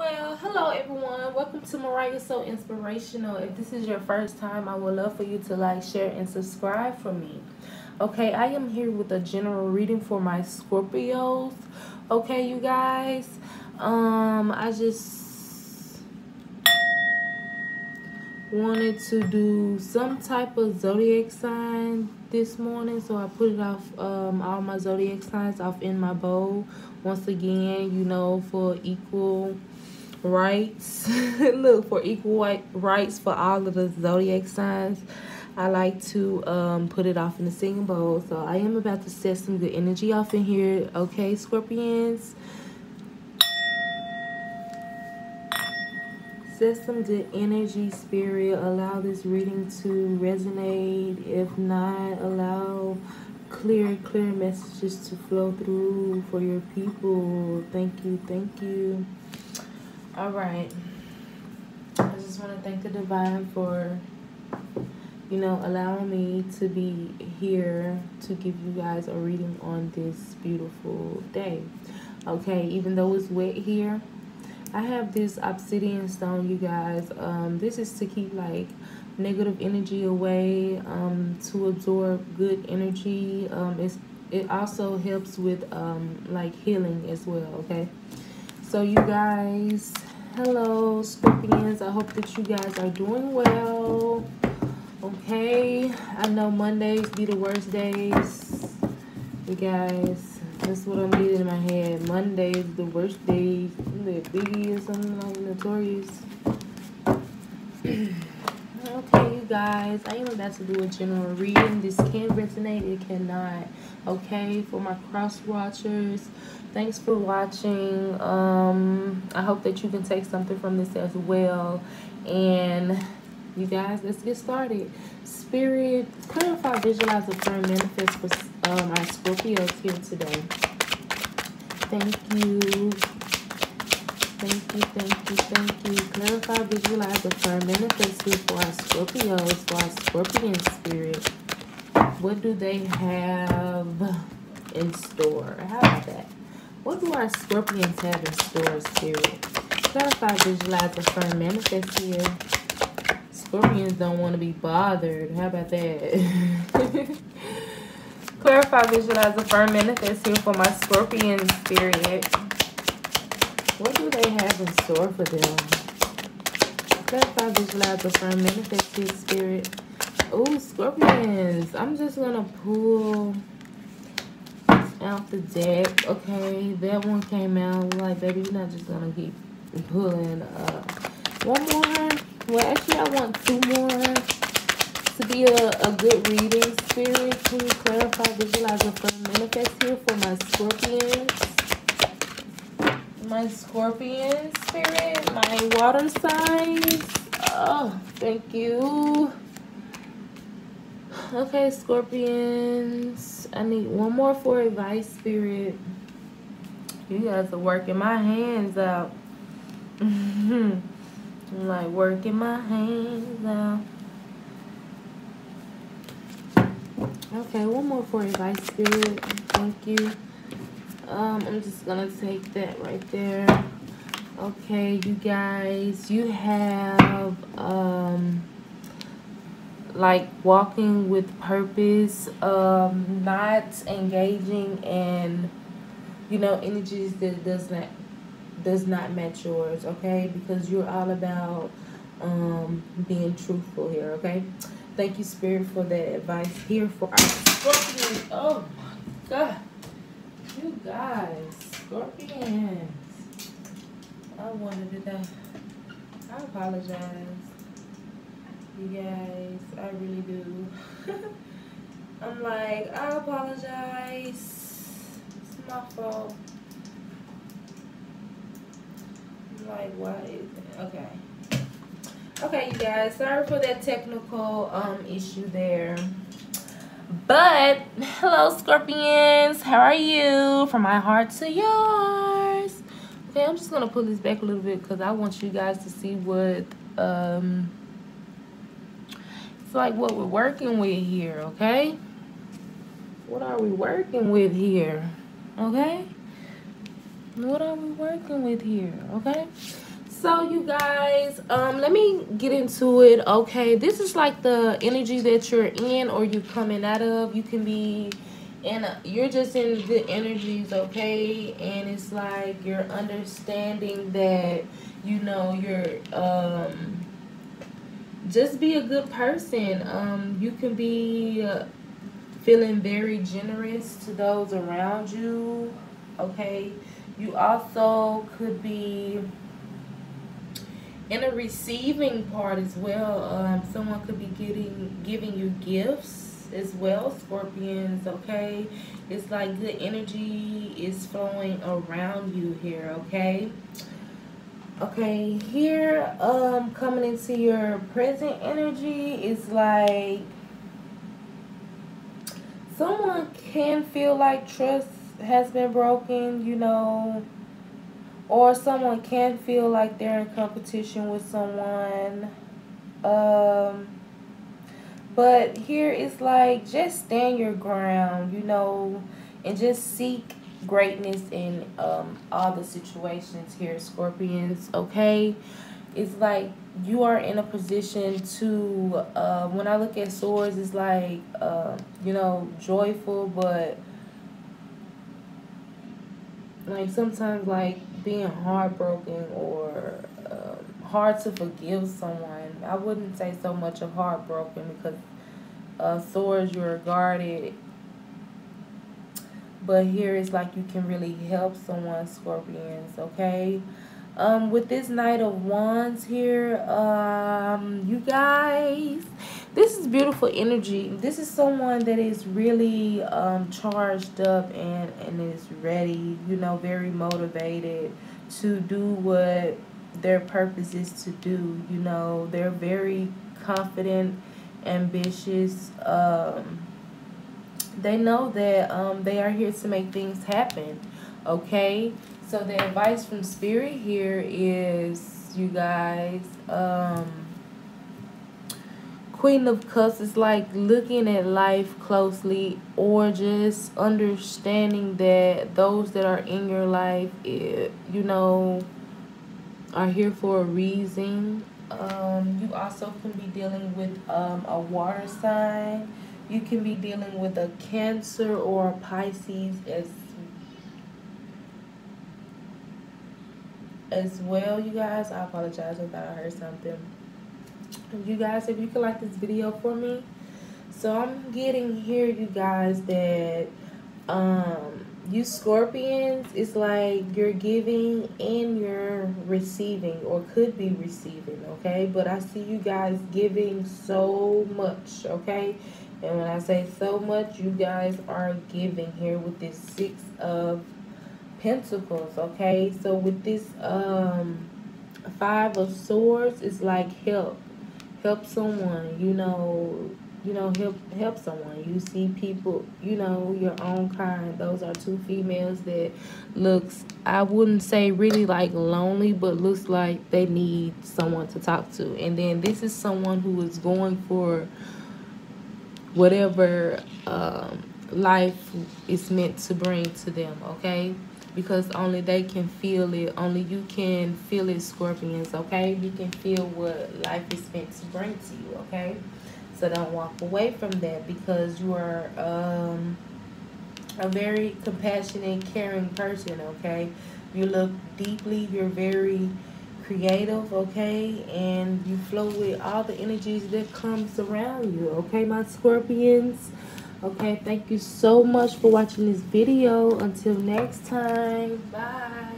Well, hello everyone. Welcome to Mariah So Inspirational. If this is your first time, I would love for you to like, share, and subscribe for me. Okay, I am here with a general reading for my Scorpios. Okay, you guys. Um, I just wanted to do some type of zodiac sign this morning so i put it off um all my zodiac signs off in my bowl once again you know for equal rights look for equal rights for all of the zodiac signs I like to um, put it off in the singing bowl. So I am about to set some good energy off in here. Okay, Scorpions. Set some good energy, Spirit. Allow this reading to resonate. If not, allow clear, clear messages to flow through for your people. Thank you, thank you. All right. I just want to thank the divine for, you know, allowing me to be here to give you guys a reading on this beautiful day. Okay, even though it's wet here, I have this obsidian stone, you guys. Um, this is to keep like negative energy away, um, to absorb good energy. Um, it's, it also helps with um, like healing as well, okay? So you guys, hello Scorpions. I hope that you guys are doing well. Okay, I know Mondays be the worst days. You guys, that's what I'm getting in my head. Mondays the worst days. The Biggie or something like Notorious. okay, you guys, I am about to do a general reading. This can resonate, it cannot. Okay, for my cross watchers thanks for watching. Um i hope that you can take something from this as well. And you guys let's get started. Spirit clarify visualize affirm manifest for um our scorpios here today. Thank you thank you thank you thank you clarify visualize affirm manifest here for our scorpios for our scorpion spirit what do they have in store how about that what do our Scorpions have in store, Spirit? Clarify, visualize, affirm, manifest here. Scorpions don't want to be bothered. How about that? Clarify, visualize, affirm, manifest here for my Scorpion spirit. What do they have in store for them? Clarify, visualize, affirm, manifest here, spirit. Oh, Scorpions. I'm just going to pull out the deck. Okay, that one came out. Like, baby, you're not just gonna keep pulling. Uh, one more. Well, actually, I want two more to be a, a good reading spirit. You clarify, visualize, affirm, manifest here for my scorpions? My scorpion spirit, my water signs. Oh, thank you. Okay, Scorpions. I need one more for advice, Spirit. You guys are working my hands out. I'm like working my hands out. Okay, one more for advice, Spirit. Thank you. Um, I'm just gonna take that right there. Okay, you guys, you have um like walking with purpose, um, not engaging in, you know, energies that does not does not match yours, okay? Because you're all about um being truthful here, okay? Thank you, Spirit, for that advice here for our. Oh my god. You guys, Scorpions. I wanted to die. I apologize. You guys, I really do. I'm like, I apologize. It's my fault. I'm like, why is it? Okay. Okay, you guys, sorry for that technical um issue there. But, hello, Scorpions. How are you? From my heart to yours. Okay, I'm just to pull this back a little bit because I want you guys to see what... um it's like what we're working with here, okay? What are we working with here? Okay? What are we working with here? Okay? So you guys um let me get into it okay? This is like the energy that you're in or you're coming out of. You can be and you're just in good energies okay? And it's like you're understanding that you know you're um just be a good person. Um you can be uh, feeling very generous to those around you okay? You also could be in a receiving part as well um someone could be getting giving you gifts as well, Scorpions, okay? It's like good energy is flowing around you here, okay? Okay, here, um, coming into your present energy is like someone can feel like trust has been broken, you know, or someone can feel like they're in competition with someone. Um, but here it's like just stand your ground, you know, and just seek greatness in um, all the situations here, Scorpions, okay? It's like you are in a position to, uh, when I look at swords, it's like, uh, you know, joyful, but like sometimes like being heartbroken or um, hard to forgive someone. I wouldn't say so much of heartbroken because uh, swords you're guarded. But here it's like you can really help someone, Scorpions, okay? Um, with this Knight of Wands here, um, you guys, this is beautiful energy. This is someone that is really um, charged up and, and is ready, you know, very motivated to do what their purpose is to do. You know, they're very confident, ambitious. Um, they know that um, they are here to make things happen. Okay? So the advice from Spirit here is, you guys, um, Queen of Cups is like looking at life closely or just understanding that those that are in your life, it, you know, are here for a reason. Um, you also can be dealing with um, a water sign. You can be dealing with a Cancer or a Pisces as as well, you guys. I apologize. I thought I heard something. You guys, if you could like this video for me. So I'm getting here, you guys, that um you scorpions it's like you're giving and you're receiving or could be receiving okay? But i see you guys giving so much okay? And when i say so much you guys are giving here with this six of pentacles okay? So with this um five of swords it's like help help someone you know you know, help help someone. You see people, you know, your own kind. Those are two females that looks I wouldn't say really like lonely, but looks like they need someone to talk to. And then this is someone who is going for whatever um, life is meant to bring to them, okay? Because only they can feel it. Only you can feel it, Scorpions, okay? You can feel what life is meant to bring to you, okay? So don't walk away from that because you are um, a very compassionate, caring person, okay? You look deeply, you're very creative, okay? And you flow with all the energies that comes around you, okay, my Scorpions? Okay, thank you so much for watching this video. Until next time, bye.